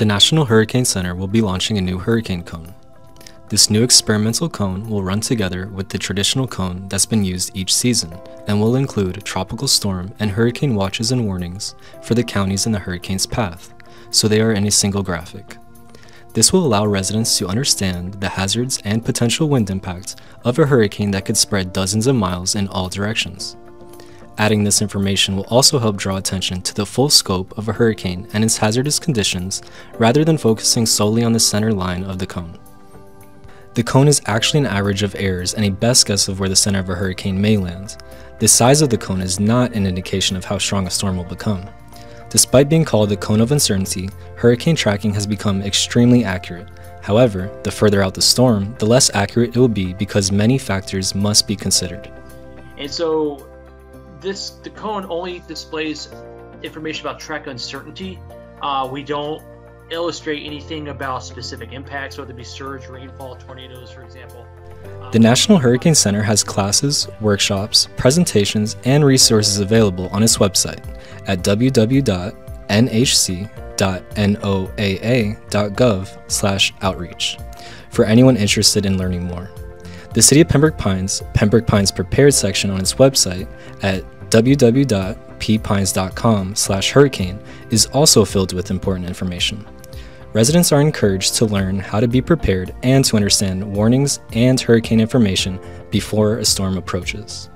The National Hurricane Center will be launching a new hurricane cone. This new experimental cone will run together with the traditional cone that's been used each season and will include tropical storm and hurricane watches and warnings for the counties in the hurricane's path, so they are in a single graphic. This will allow residents to understand the hazards and potential wind impact of a hurricane that could spread dozens of miles in all directions. Adding this information will also help draw attention to the full scope of a hurricane and its hazardous conditions rather than focusing solely on the center line of the cone. The cone is actually an average of errors and a best guess of where the center of a hurricane may land. The size of the cone is not an indication of how strong a storm will become. Despite being called the cone of uncertainty, hurricane tracking has become extremely accurate. However, the further out the storm, the less accurate it will be because many factors must be considered. And so this the cone only displays information about track uncertainty. Uh, we don't illustrate anything about specific impacts, whether it be surge, rainfall, tornadoes, for example. The National Hurricane Center has classes, workshops, presentations, and resources available on its website at www.nhc.noaa.gov/outreach for anyone interested in learning more. The City of Pembroke Pines, Pembroke Pines Prepared section on its website at www.ppines.com slash hurricane is also filled with important information. Residents are encouraged to learn how to be prepared and to understand warnings and hurricane information before a storm approaches.